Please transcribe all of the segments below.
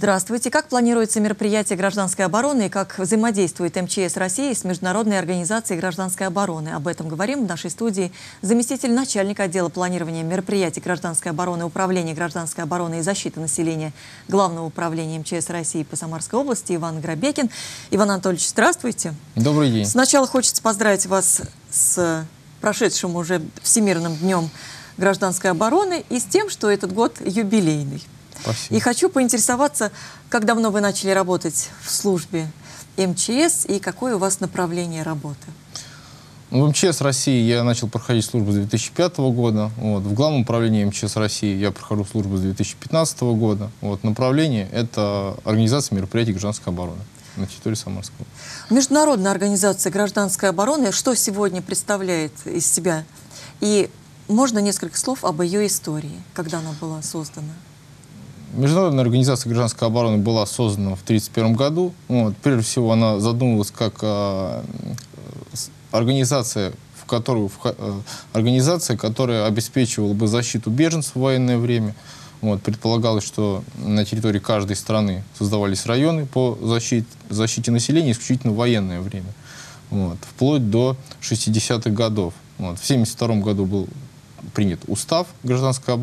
Здравствуйте. Как планируется мероприятие гражданской обороны и как взаимодействует МЧС России с Международной организацией гражданской обороны? Об этом говорим в нашей студии заместитель начальника отдела планирования мероприятий гражданской обороны Управления гражданской обороны и защиты населения Главного управления МЧС России по Самарской области Иван Грабекин. Иван Анатольевич, здравствуйте. Добрый день. Сначала хочется поздравить вас с прошедшим уже Всемирным днем гражданской обороны и с тем, что этот год юбилейный. Спасибо. И хочу поинтересоваться, как давно вы начали работать в службе МЧС и какое у вас направление работы? Ну, в МЧС России я начал проходить службу с 2005 года. Вот. В Главном управлении МЧС России я прохожу службу с 2015 года. Вот. Направление — это организация мероприятий гражданской обороны на территории Самарского. Международная организация гражданской обороны что сегодня представляет из себя? И можно несколько слов об ее истории, когда она была создана? Международная организация гражданской обороны была создана в 1931 году. Вот. Прежде всего, она задумывалась как э, организация, в которую, в, э, организация, которая обеспечивала бы защиту беженцев в военное время. Вот. Предполагалось, что на территории каждой страны создавались районы по защите, защите населения исключительно в военное время. Вот. Вплоть до 60-х годов. Вот. В 1972 году был принят устав гражданской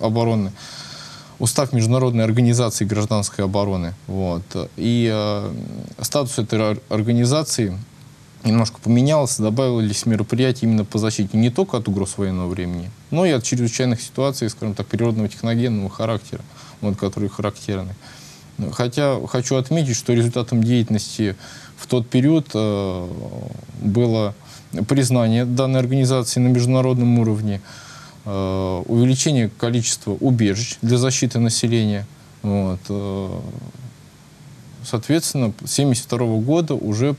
обороны устав Международной организации гражданской обороны. Вот. И э, статус этой организации немножко поменялся, добавились мероприятия именно по защите не только от угроз военного времени, но и от чрезвычайных ситуаций, скажем так, природного техногенного характера, вот, которые характерны. Хотя хочу отметить, что результатом деятельности в тот период э, было признание данной организации на международном уровне, увеличение количества убежищ для защиты населения. Вот. Э, соответственно, с 1972 года уже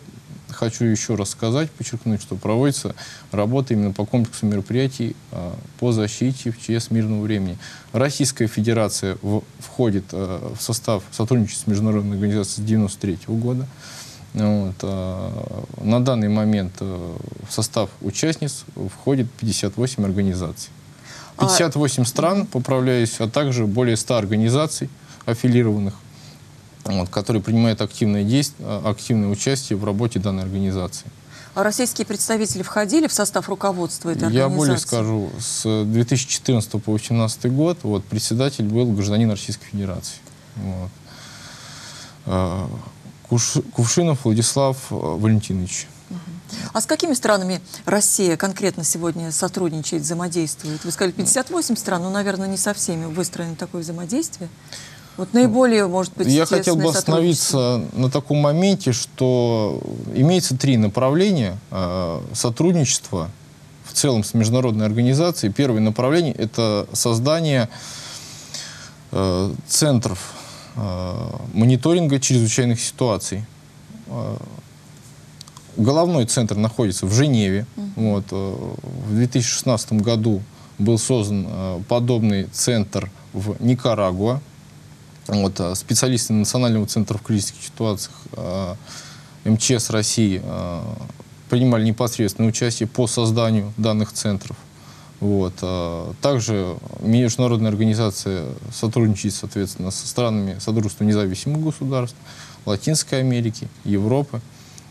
хочу еще раз сказать, подчеркнуть, что проводится работа именно по комплексу мероприятий э, по защите в ЧС мирного времени. Российская Федерация в, входит в состав сотрудничества с Международной организацией с 1993 года. Вот, на данный момент в состав участниц входит 58 организаций. 58 а... стран, поправляюсь, а также более 100 организаций аффилированных, вот, которые принимают активное, действие, активное участие в работе данной организации. А российские представители входили в состав руководства этой организации? Я более скажу, с 2014 по 2018 год вот, председатель был гражданин Российской Федерации. Вот. А, Кувшинов Владислав Валентинович. А с какими странами Россия конкретно сегодня сотрудничает, взаимодействует? Вы сказали 58 стран, но, наверное, не со всеми выстроено такое взаимодействие. Вот наиболее, может быть, Я хотел бы остановиться на таком моменте, что имеется три направления э, сотрудничества в целом с международной организацией. Первое направление – это создание э, центров э, мониторинга чрезвычайных ситуаций. Головной центр находится в Женеве. Вот, э, в 2016 году был создан э, подобный центр в Никарагуа. Вот, э, специалисты Национального центра в кризисных ситуациях МЧС России принимали непосредственное участие по созданию данных центров. Вот. Также международная организация сотрудничает, соответственно, со странами Содружества независимых государств, Латинской Америки, Европы.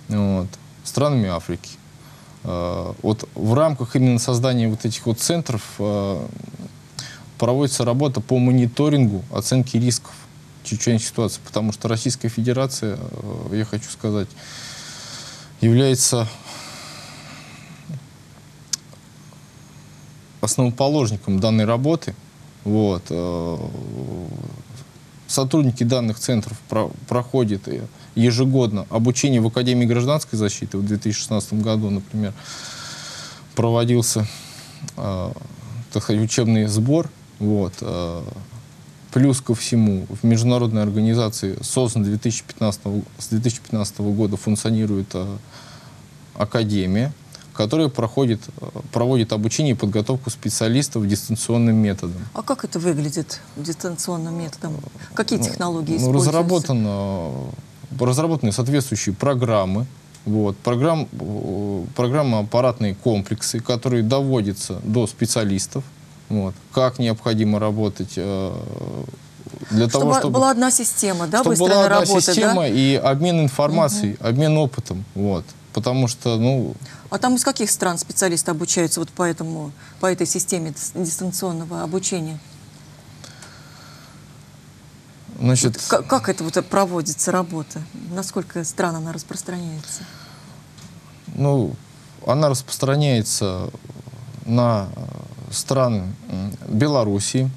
Вот странами Африки. Э, вот в рамках именно создания вот этих вот центров э, проводится работа по мониторингу оценки рисков чрезвычайных ситуаций, потому что Российская Федерация, э, я хочу сказать, является основоположником данной работы. Вот. Сотрудники данных центров про проходят ежегодно обучение в Академии гражданской защиты. В 2016 году, например, проводился э, так сказать, учебный сбор. Вот, э, плюс ко всему, в международной организации создан 2015, с 2015 года функционирует э, Академия, которая проходит, проводит обучение и подготовку специалистов дистанционным методом. А как это выглядит дистанционным методом? Какие ну, технологии ну, используются? Разработано разработаны соответствующие программы, вот, программ, программы аппаратные комплексы, которые доводятся до специалистов, вот, как необходимо работать э, для чтобы того, чтобы... была одна система, да, чтобы была одна работа, система да? и обмен информацией, обмен опытом, вот. Потому что, ну, А там из каких стран специалисты обучаются вот по, этому, по этой системе дис- дистанционного обучения? значит, К- как это вот проводится работа? Насколько стран она распространяется? ну, она распространяется на страны Белоруссии.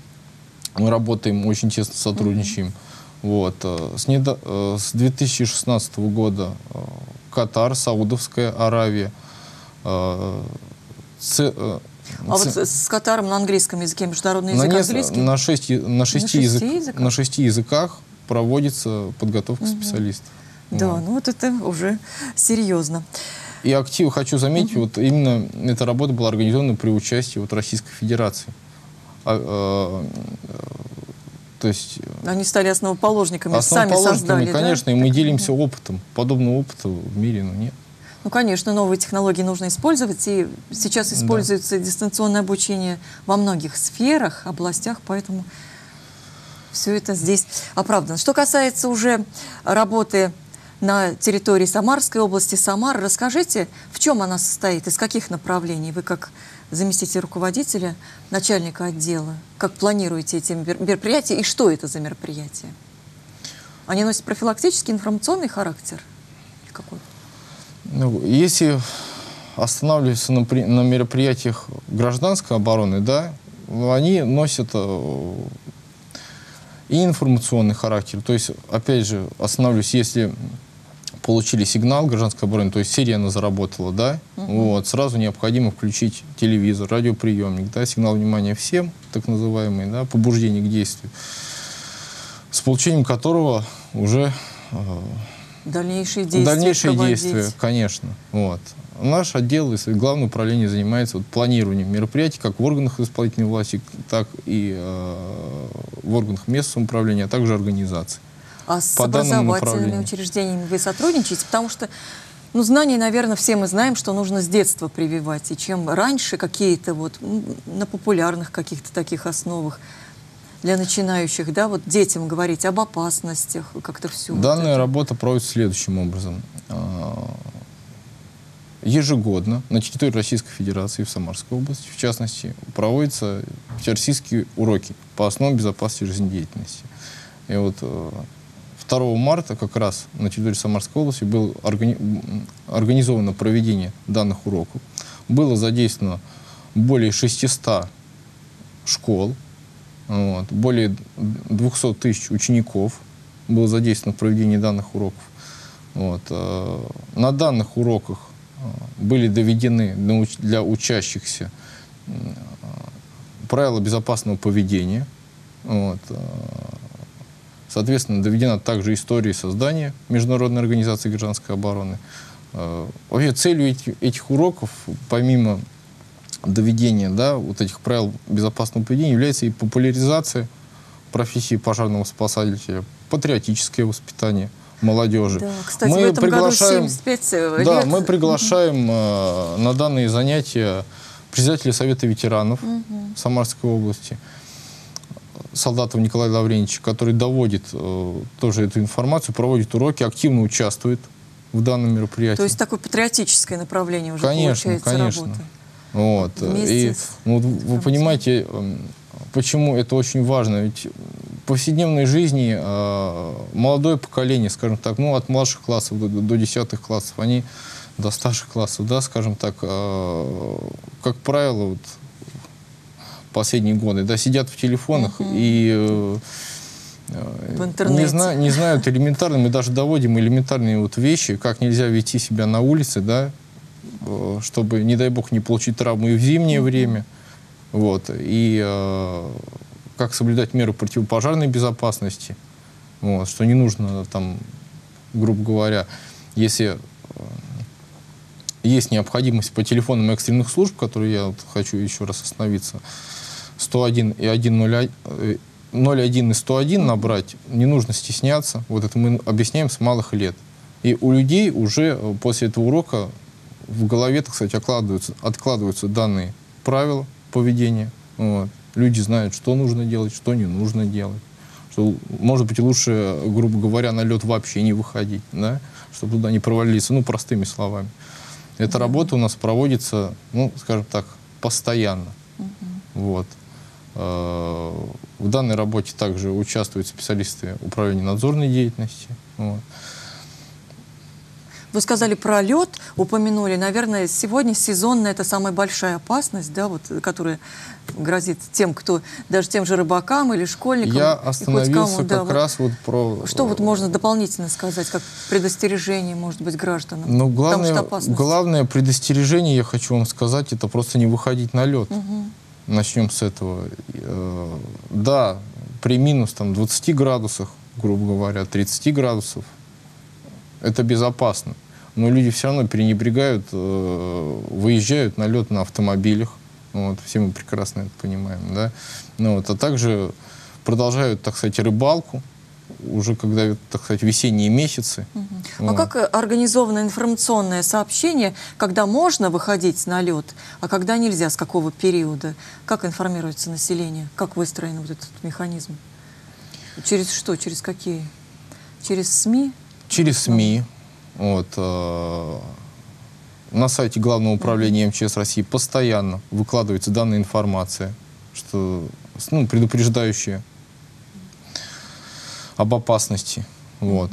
Мы работаем, очень тесно сотрудничаем. Вот. э, С, недо- э, с 2016 года э, Катар, Саудовская Аравия. Э, Ц- э, А Ц- вот с Катаром на английском языке международный на, язык нес- английский? на, шести, на, шести шести язык- языках? на шести языках проводится подготовка специалистов. Да, Вот. ну вот это уже серьезно. И актив, хочу заметить, вот именно эта работа была организована при участии вот Российской Федерации. А, э, э, то есть Они стали основоположниками, сами основоположниками, создали, да? конечно, и мы делимся опытом. Подобного опыта в мире ну, нет. Ну, конечно, новые технологии нужно использовать, и сейчас используется дистанционное обучение во многих сферах, областях, поэтому все это здесь оправдано. Что касается уже работы на территории Самарской области, Самар, расскажите, в чем она состоит, из каких направлений? Вы как заместитель руководителя, начальника отдела, как планируете эти мер- мероприятия и что это за мероприятия? Они носят профилактический, информационный характер? Какой? Ну, если останавливаться на, на мероприятиях гражданской обороны, да, ну, они носят э, и информационный характер. То есть, опять же, останавливаюсь, если получили сигнал гражданской обороны, то есть сирена заработала, да, вот, сразу необходимо включить телевизор, радиоприемник, да, сигнал внимания всем, так называемый, да, побуждение к действию, с получением которого уже э, Дальнейшие действия Дальнейшие проводить. действия, конечно. Вот. Наш отдел и главное управление занимается вот, планированием мероприятий как в органах исполнительной власти, так и э, в органах местного самоуправления, а также организаций. А с по образовательными учреждениями вы сотрудничаете? Потому что, ну, знания, наверное, все мы знаем, что нужно с детства прививать. И чем раньше какие-то вот на популярных каких-то таких основах для начинающих, да, вот детям говорить об опасностях, как-то все. Данная работа проводится следующим образом. А, Ежегодно на территории Российской Федерации в Самарской области, в частности, проводятся всероссийские уроки по основам безопасности жизнедеятельности. И вот э, 2 марта как раз на территории Самарской области было органи- организовано проведение данных уроков. Было задействовано более 600 школ, вот, более 200 тысяч учеников было задействовано в проведении данных уроков. Вот, э, на данных уроках э, были доведены для, уч- для учащихся э, правила безопасного поведения. Вот, соответственно, доведена также история создания Международной организации гражданской обороны. Вообще целью эти- этих уроков, помимо доведения да, вот этих правил безопасного поведения, является и популяризация профессии пожарного спасателя, патриотическое воспитание молодежи. Да, кстати, в этом году 75 лет. Да, мы приглашаем э, на данные занятия председателя Совета ветеранов Самарской области, Солдатов Николая Лавренича, который доводит э, тоже эту информацию, проводит уроки, активно участвует в данном мероприятии. То есть такое патриотическое направление уже Конечно, получается конечно. работа. Вот. Вместе И с ну, вы понимаете, почему это очень важно. Ведь в повседневной жизни э, молодое поколение, скажем так, ну, от младших классов до, до десятых классов, они до старших классов, да, скажем так, э, как правило, вот, последние годы, да, сидят в телефонах и э, э, В интернете. Не, зна- не знают элементарно, мы даже доводим элементарные вот вещи, как нельзя вести себя на улице, да, э, чтобы, не дай бог, не получить травму и в зимнее время. Вот. И э, как соблюдать меры противопожарной безопасности. Вот, что не нужно там, грубо говоря, если э, есть необходимость по телефонам экстренных служб, которые я вот хочу еще раз остановиться, 101 и 101, э, 01 и 101 набрать, не нужно стесняться. Вот это мы объясняем с малых лет. И у людей уже э, после этого урока в голове, так сказать, откладываются, откладываются данные правила поведения. Вот. Люди знают, что нужно делать, что не нужно делать. что, может быть, лучше, грубо говоря, на лед вообще не выходить, да, чтобы туда не провалиться, ну, простыми словами. Эта работа у нас проводится, ну, скажем так, постоянно. Вот. Э, В данной работе также участвуют специалисты управления надзорной деятельности. Вот. Вы сказали про лед, упомянули. Наверное, сегодня сезонная это самая большая опасность, да, вот, которая грозит тем, кто, даже тем же рыбакам или школьникам. Я остановился кому, как да, вот. раз вот про... Что вот можно дополнительно сказать, как предостережение, может быть, гражданам? Ну, главное, главное предостережение, я хочу вам сказать, это просто не выходить на лед. Начнем с этого. Э, Да, при минус там, 20 градусах, грубо говоря, 30 градусов, это безопасно. Но люди все равно пренебрегают, э, выезжают на лед на автомобилях. Вот, все мы прекрасно это понимаем. Да? Ну, вот, а также продолжают, так сказать, рыбалку, уже когда, так сказать, весенние месяцы. А Вот. как э, организовано информационное сообщение, когда можно выходить на лед, а когда нельзя, с какого периода? Как информируется население? Как выстроен вот этот механизм? Через что? Через какие? Через СМИ? Через СМИ. Вот, э, на сайте Главного управления МЧС России постоянно выкладывается данная информация, что, ну, предупреждающая об опасности. Вот.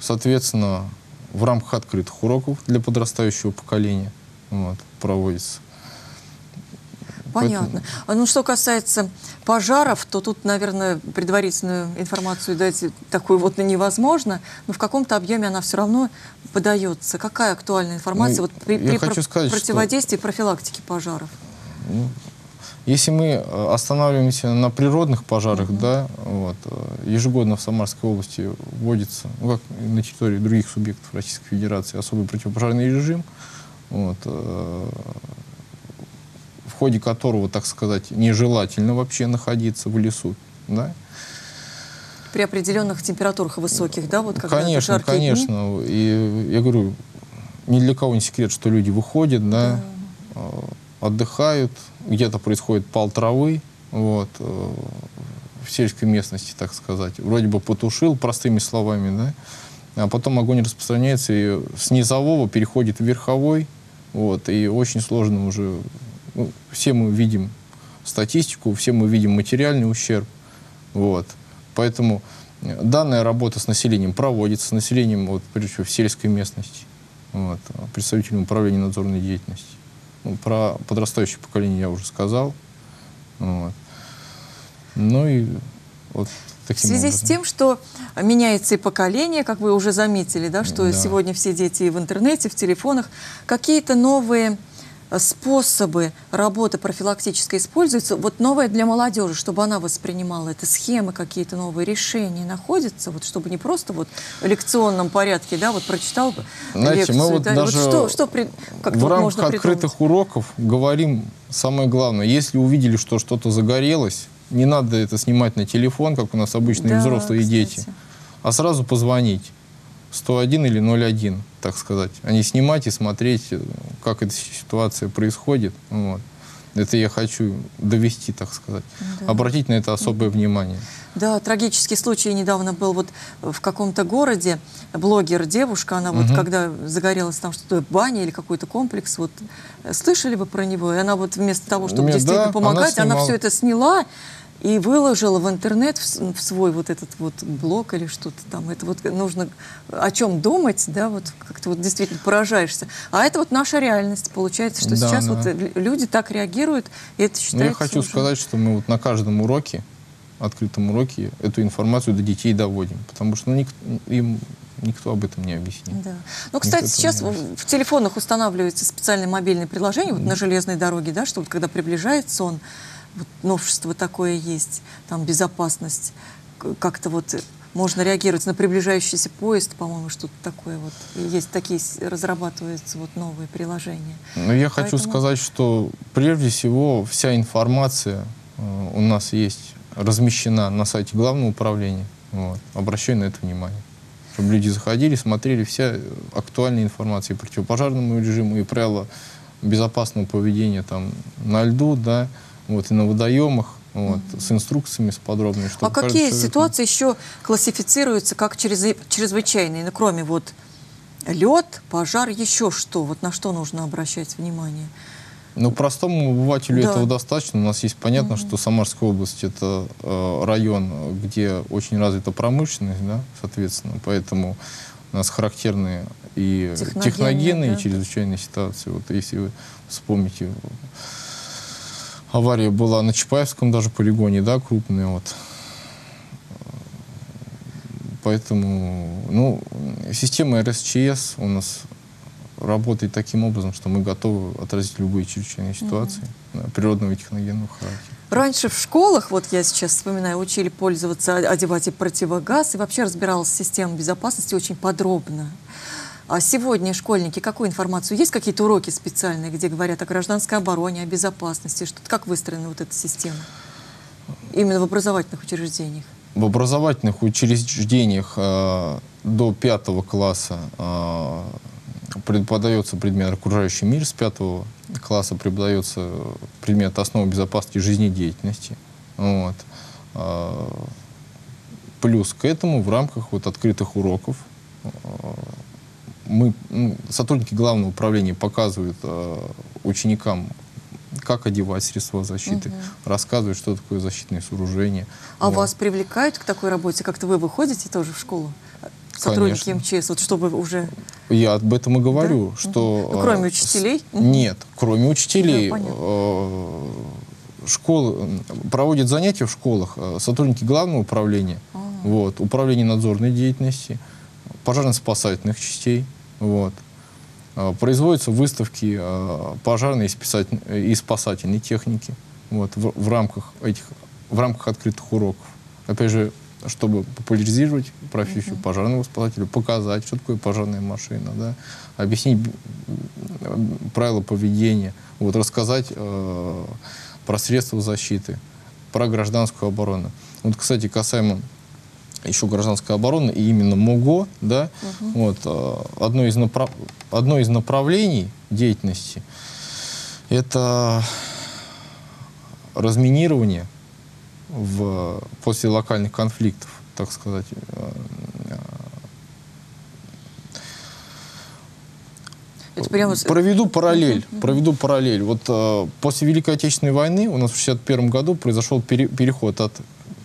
Соответственно, в рамках открытых уроков для подрастающего поколения вот, проводится. Понятно. А ну, что касается пожаров, то тут, наверное, предварительную информацию дать такую вот невозможно, но в каком-то объеме она все равно подается. Какая актуальная информация Ну, вот при, при про- сказать, что- противодействии и профилактике пожаров? Если мы э, останавливаемся на природных пожарах, да, вот, э, ежегодно в Самарской области вводится, ну, как на территории других субъектов Российской Федерации, особый противопожарный режим, вот, э, ходе которого, так сказать, нежелательно вообще находиться в лесу. Да? При определенных температурах высоких, да, вот когда конечно, жаркие дни? конечно. И я говорю, ни для кого не секрет, что люди выходят, да, э, отдыхают, где-то происходит пал травы, вот, э, в сельской местности, так сказать. Вроде бы потушил, простыми словами, да, а потом огонь распространяется и с низового переходит в верховой, вот, и очень сложно уже, все мы видим статистику, все мы видим материальный ущерб, вот. Поэтому э, данная работа с населением проводится, с населением, вот, прежде всего, в сельской местности, вот, представителем управления надзорной деятельности. Ну, про подрастающее поколение я уже сказал. Вот. Ну и вот В связи с образом. тем, что меняется и поколение, как вы уже заметили, да, что Да. сегодня все дети и в интернете, в телефонах, какие-то новые способы работы профилактической используются, вот новое для молодежи, чтобы она воспринимала это, схемы какие-то новые, решения находятся, вот чтобы не просто вот в лекционном порядке, да, вот прочитал бы Знаете, лекцию, мы вот да, даже что, что при- как-то в вот рамках можно открытых уроков говорим самое главное. Если увидели, что что-то загорелось, не надо это снимать на телефон, как у нас обычные Да, взрослые кстати. дети, а сразу позвонить 101 или 01, так сказать, а не снимать и смотреть, э, как эта ситуация происходит. Вот. Это я хочу довести, так сказать. Да. Обратить на это особое внимание. Да, трагический случай недавно был вот в каком-то городе. Блогер, девушка, она вот когда загорелась там что-то, баня или какой-то комплекс, вот э, слышали вы про него? И она вот вместо того, чтобы Не, действительно да, помогать, она она, все это сняла и выложила в интернет, в, в свой вот этот вот блог или что-то там. Это вот нужно о чем думать, да, вот как-то вот действительно поражаешься. А это вот наша реальность. Получается, что Да, сейчас да. вот э, люди так реагируют, и это считается я хочу уже- сказать, что мы вот на каждом уроке, открытом уроке, эту информацию до детей доводим. Потому что ну, ник- им никто об этом не объяснит. Да. Ну, кстати, Никто сейчас в, телефонах устанавливаются специальные мобильные приложения вот на железной дороге, да, что вот когда приближается он, вот новшество такое есть, там безопасность, как-то вот можно реагировать на приближающийся поезд, по-моему, что-то такое вот. И есть такие, разрабатываются вот новые приложения. Но я хочу Поэтому- сказать, что прежде всего вся информация э, у нас есть размещена на сайте Главного управления. Вот. Обращаю на это внимание. Чтобы люди заходили, смотрели вся актуальная информация и противопожарному режиму, и правила безопасного поведения там на льду, да, вот, и на водоемах. вот, с инструкциями, с подробными. А какие человек- ситуации еще классифицируются как чрез- чрезвычайные? Ну, кроме вот лед, пожар, еще что? Вот на что нужно обращать внимание? Ну, простому обывателю Да. этого достаточно. У нас есть понятно, что Самарская область это э, район, где очень развита промышленность, да, соответственно, поэтому у нас характерные и Техногенные, техногенные, да. и чрезвычайные ситуации. Вот если вы вспомните, авария была на Чапаевском даже полигоне, да, крупная, вот. Поэтому, ну, система РСЧС у нас работает таким образом, что мы готовы отразить любые чрезвычайные ситуации да, природного и техногенного характера. Раньше в школах, вот я сейчас вспоминаю, учили пользоваться, одевать и противогаз, и вообще разбиралась система безопасности очень подробно. А сегодня школьники какую информацию? Есть какие-то уроки специальные, где говорят о гражданской обороне, о безопасности? Что, как выстроена вот эта система? Именно в образовательных учреждениях. В образовательных учреждениях э, до пятого класса э, преподается предмет окружающий мир, с пятого класса преподается предмет основы безопасности жизнедеятельности. Вот. Э, плюс к этому в рамках вот открытых уроков э, мы, ну, сотрудники главного управления показывают э, ученикам, как одевать средства защиты, рассказывают, что такое защитные сооружения. А Вот. вас привлекают к такой работе? Как-то вы выходите тоже в школу? Сотрудники Конечно. МЧС, вот чтобы уже... Я об этом и говорю, Да? что... Ну, кроме э, учителей? с- Нет, кроме учителей. Да, э, школы, проводят занятия в школах сотрудники главного управления, А. вот, управления надзорной деятельности, пожарно-спасательных частей, вот. Э, Производятся выставки э, пожарной и, спасатель- и спасательной техники вот, в, в рамках этих, в рамках открытых уроков. Опять же, чтобы популяризировать профессию пожарного спасателя, показать, что такое пожарная машина, да, объяснить правила поведения, вот, рассказать э, про средства защиты, про гражданскую оборону. Вот, кстати, касаемо еще гражданской обороны и именно МОГО, да, вот, э, одно, из направ- одно из направлений деятельности это разминирование в, после локальных конфликтов, так сказать. Э, э, Это прямо... с- Проведу параллель. Проведу параллель. Вот э, после Великой Отечественной войны у нас в 1961 году произошел пере- переход от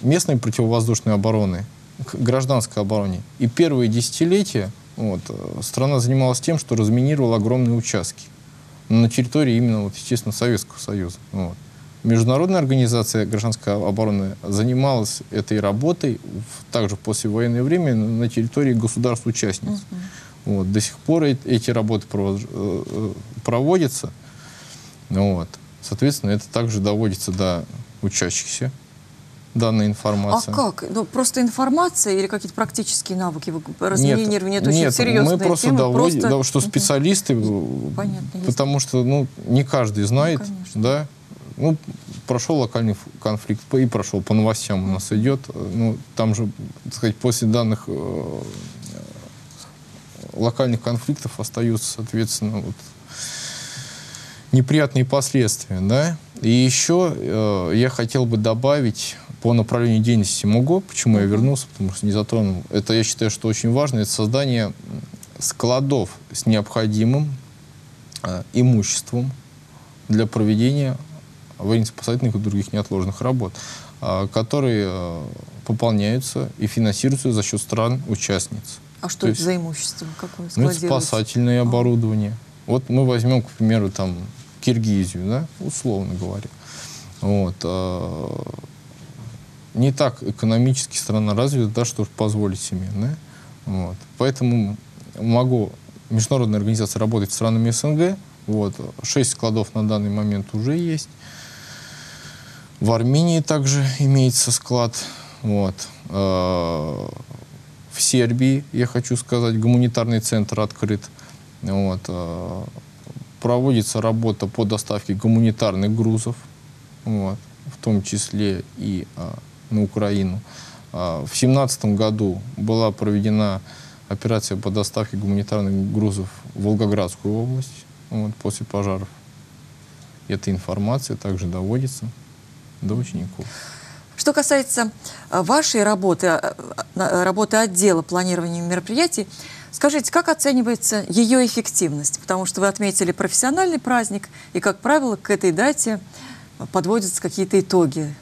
местной противовоздушной обороны к гражданской обороне. И первые десятилетия вот, э, страна занималась тем, что разминировала огромные участки на территории именно, вот, естественно, Советского Союза. Вот. Международная организация гражданской обороны занималась этой работой в- также в послевоенное время на территории государств-участниц. Вот. До сих пор эти работы э, э, проводятся. Вот. Соответственно, это также доводится до учащихся, данная А информация. как? Ну, просто информация или какие-то практические навыки? Разминирование это очень нет, серьезная мы просто тема. доводим, просто- да, что специалисты, э, Понятно, есть. потому что ну, не каждый знает, конечно. да, ну, прошел локальный конфликт, и прошел, по новостям у нас идет, э, ну, там же, так сказать, после данных э, локальных конфликтов остаются, соответственно, вот, неприятные последствия, да. И еще э, я хотел бы добавить по направлению деятельности МУГО, почему я вернулся, потому что не затронул. Это, я считаю, что очень важно, это создание складов с необходимым э, имуществом для проведения аварийно-спасательных и других неотложных работ, э, которые э, пополняются и финансируются за счет стран-участниц. А что То это есть- за имущество? Какое Ну, это спасательное оборудование. Вот мы возьмем, к примеру, там Киргизию, да, условно говоря. Вот. а, Не так экономически страна развита, да, что позволить себе. Да? Вот. Поэтому могу, международная организация работает с странами СНГ. Вот. Шесть складов на данный момент уже есть. В Армении также имеется склад. Вот. А, В Сербии, я хочу сказать, гуманитарный центр открыт. Вот. А, Проводится работа по доставке гуманитарных грузов, вот, в том числе и а, на Украину. А, в 2017 году была проведена операция по доставке гуманитарных грузов в Волгоградскую область вот, после пожаров. Эта информация также доводится. до учеников. Что касается э, вашей работы, э, э, работы отдела планирования мероприятий, скажите, как оценивается ее эффективность? Потому что вы отметили профессиональный праздник, и, как правило, к этой дате подводятся какие-то итоги,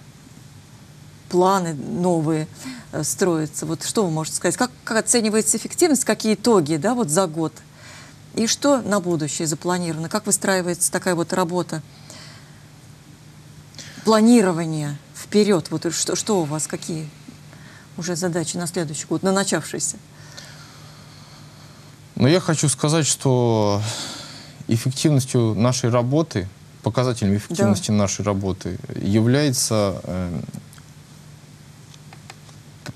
планы новые строятся. Вот что вы можете сказать? Как, как оценивается эффективность, какие итоги да, вот за год? И что на будущее запланировано? Как выстраивается такая вот работа? Планирование вперед. Вот что, что у вас, какие уже задачи на следующий год, на начавшийся? Но я хочу сказать, что эффективностью нашей работы, показателем эффективности да. нашей работы является э,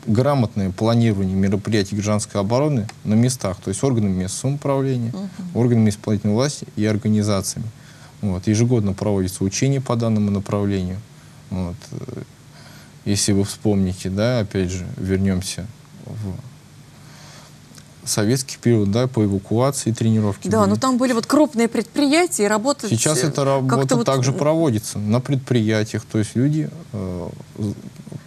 грамотное планирование мероприятий гражданской обороны на местах, то есть органами местного самоуправления, угу. органами исполнительной власти и организациями. Вот. Ежегодно проводятся учения по данному направлению. Вот. Если вы вспомните, да, опять же, вернемся в советский период, да, по эвакуации тренировки. Да, были. но там были вот крупные предприятия и работа. Сейчас эта работа вот... также проводится на предприятиях, то есть люди, э,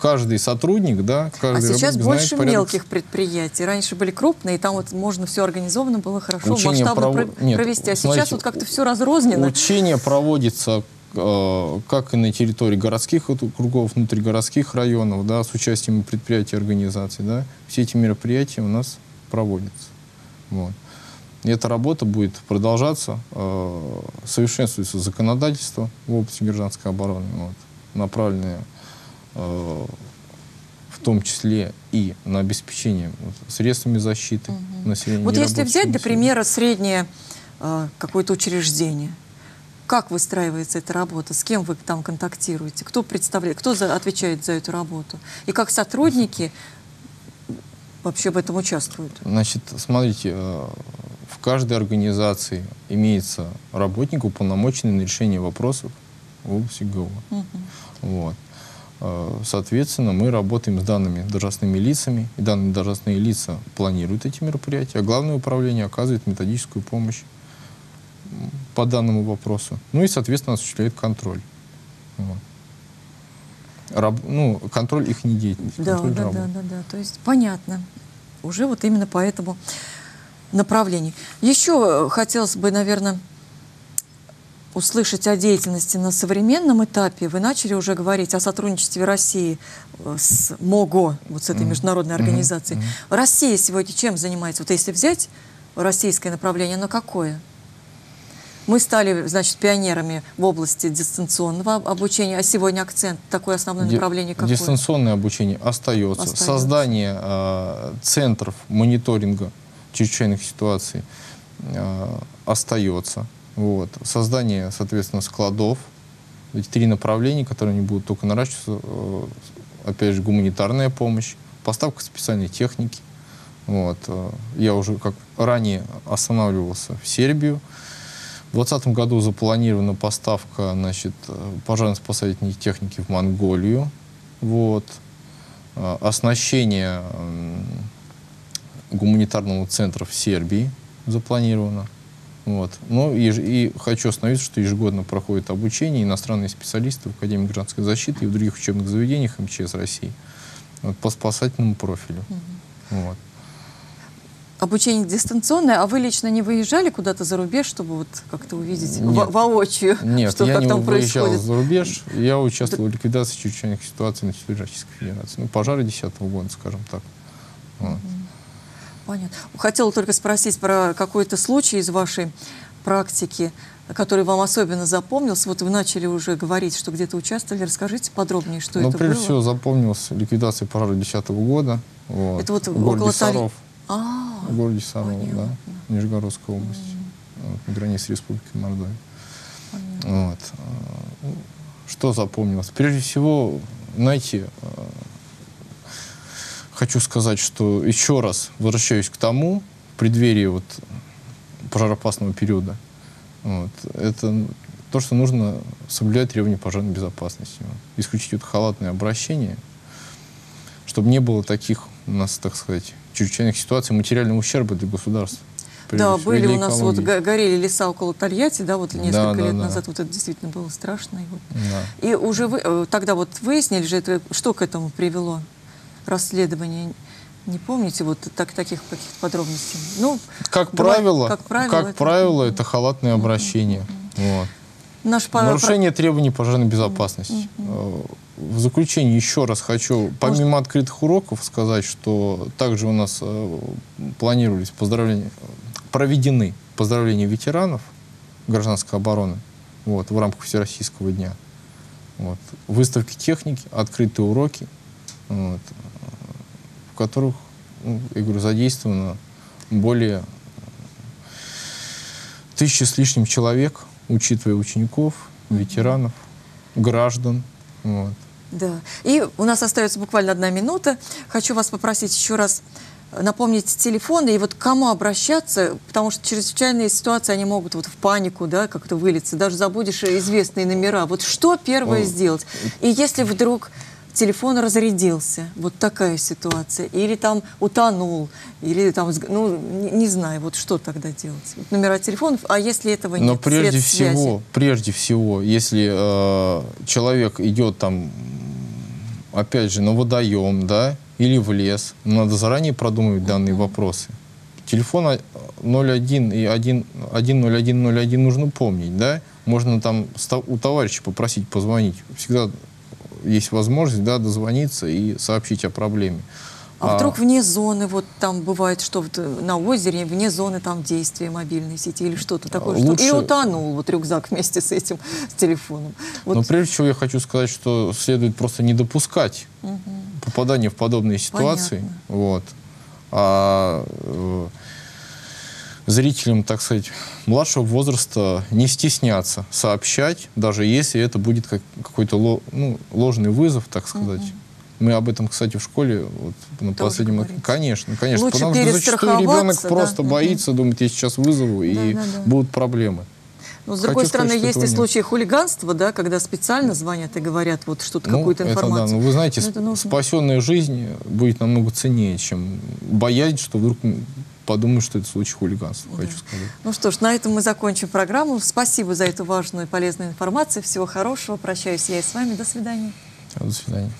каждый сотрудник, да, каждый А сейчас больше порядок... мелких предприятий. Раньше были крупные, и там вот можно все организовано было хорошо, Учение масштабно пров... Нет, провести. А смотрите, сейчас вот как-то все разрознено. Учение проводится э, как и на территории городских кругов, внутригородских районов, да, с участием предприятий и организаций, да, все эти мероприятия у нас проводится. Вот. И эта работа будет продолжаться, э, совершенствуется законодательство в области гражданской обороны, вот, направленное э, в том числе и на обеспечение вот, средствами защиты угу. населения. Вот если взять, для примера, среднее э, какое-то учреждение, как выстраивается эта работа, с кем вы там контактируете, кто представляет, кто за, отвечает за эту работу, и как сотрудники вообще в этом участвуют? Значит, смотрите, э, в каждой организации имеется работник, уполномоченный на решение вопросов в области ГО. Угу. Вот. Э, соответственно, мы работаем с данными должностными лицами, и данные должностные лица планируют эти мероприятия, а Главное управление оказывает методическую помощь по данному вопросу. Ну и, соответственно, осуществляет контроль. Вот раб, ну, контроль их не деятельности. Да, да, да, да, да. То есть понятно. Уже вот именно по этому направлению. Еще хотелось бы, наверное, услышать о деятельности на современном этапе. Вы начали уже говорить о сотрудничестве России э, с МОГО, вот с этой международной организацией. Mm -hmm. Россия сегодня чем занимается? Вот если взять российское направление, оно какое? Мы стали, значит, пионерами в области дистанционного обучения, а сегодня акцент, такое основное направление какое? Дистанционное обучение остается. остается. Создание э, центров мониторинга чрезвычайных ситуаций э, остается. Вот. Создание, соответственно, складов. Эти три направления, которые не будут только наращиваться. Э, опять же, гуманитарная помощь, поставка специальной техники. Вот. Я уже, как ранее, останавливался в Сербию. В 2020 году запланирована поставка значит, пожарно-спасательной техники в Монголию. Вот. А, оснащение гуманитарного центра в Сербии запланировано. Вот. Ну и, и хочу остановиться, что ежегодно проходит обучение иностранные специалисты в Академии гражданской защиты и в других учебных заведениях МЧС России вот, по спасательному профилю. Угу. Вот обучение дистанционное, а вы лично не выезжали куда-то за рубеж, чтобы вот как-то увидеть Нет. Во воочию, Нет, что я как не там происходит? за рубеж, я участвовал в ликвидации чрезвычайных ситуаций на территории Российской Федерации. Ну, пожары 2010 года, скажем так. Вот. Понятно. Хотела только спросить про какой-то случай из вашей практики, который вам особенно запомнился. Вот вы начали уже говорить, что где-то участвовали. Расскажите подробнее, что ну, это прежде было. всего запомнился ликвидация пожара 2010 года. Вот, это вот в около Саров. В городе Сарово, да, Нижегородская область, mm. вот, на границе Республики Мордовия. Вот. А, что запомнилось? Прежде всего, знаете, а, хочу сказать, что еще раз возвращаюсь к тому, в преддверии вот пожароопасного периода, вот, это то, что нужно соблюдать требования пожарной безопасности. Исключить вот халатное обращение, чтобы не было таких у нас, так сказать, чрезвычайных ситуаций материального ущерба для государства. Да, были у нас вот экологии. го- горели леса около Тольятти, да, вот несколько да, лет да. назад, вот это действительно было страшно. И, вот. Да. И уже вы, э, тогда вот выяснили же, это, что к этому привело? Расследование, не помните вот так, таких каких-то подробностей? Ну, Как давай, правило, как правило, как это- правило, это халатное обращение. Вот. Наш Нарушение требований пожарной безопасности. Э, В заключение еще раз хочу, помимо открытых уроков, сказать, что также у нас э, планировались поздравления, проведены поздравления ветеранов гражданской обороны вот, в рамках Всероссийского дня. Вот. Выставки техники, открытые уроки, вот, в которых, ну, я говорю, задействовано более тысячи с лишним человек, учитывая учеников, ветеранов, граждан. Вот. Да. И у нас остается буквально одна минута. Хочу вас попросить еще раз напомнить телефоны и вот к кому обращаться, потому что чрезвычайные ситуации, они могут вот в панику, да, как-то вылиться, даже забудешь известные номера. Вот что первое сделать? И если вдруг телефон разрядился, вот такая ситуация, или там утонул, или там, ну, не, не знаю, вот что тогда делать? Вот номера телефонов, а если этого нет? Но прежде средств связи? всего, прежде всего, если э, человек идет там, опять же, на водоем, да, или в лес, надо заранее продумывать данные вопросы. Телефон а, 01 и 1, 10101 нужно помнить, да? Можно там у товарища попросить позвонить. Всегда есть возможность, да, дозвониться и сообщить о проблеме. А, вдруг вне зоны, вот там бывает, что э, на озере, вне зоны там действия мобильной сети или что-то такое, что лучше- и утонул вот рюкзак вместе с этим, с телефоном. Вот, Но прежде всего я хочу сказать, что следует просто не допускать попадания в подобные ситуации. Понятно. Вот. А э, зрителям, так сказать, младшего возраста не стесняться сообщать, даже если это будет как, какой-то ло- ну, ложный вызов, так сказать. Мы об этом, кстати, в школе вот, на Тоже последнем... говорите. Конечно, конечно. Лучше потому что зачастую ребенок да. просто Мгм. боится, думает, я сейчас вызову, и Да, да, да. будут проблемы. Но, с Хочу другой сказать, стороны, что есть и нет. случаи хулиганства, да, да, когда специально звонят и говорят вот что-то, Ну, какую-то это да, информацию. но вы знаете, Ну, это нужно. спасенная жизнь будет намного ценнее, чем боязнь, что вдруг подумают, что это случай хулиганства, хочу сказать. Ну что ж, на этом мы закончим программу. Спасибо за эту важную и полезную информацию. Всего хорошего. Прощаюсь я и с вами. До свидания. До свидания.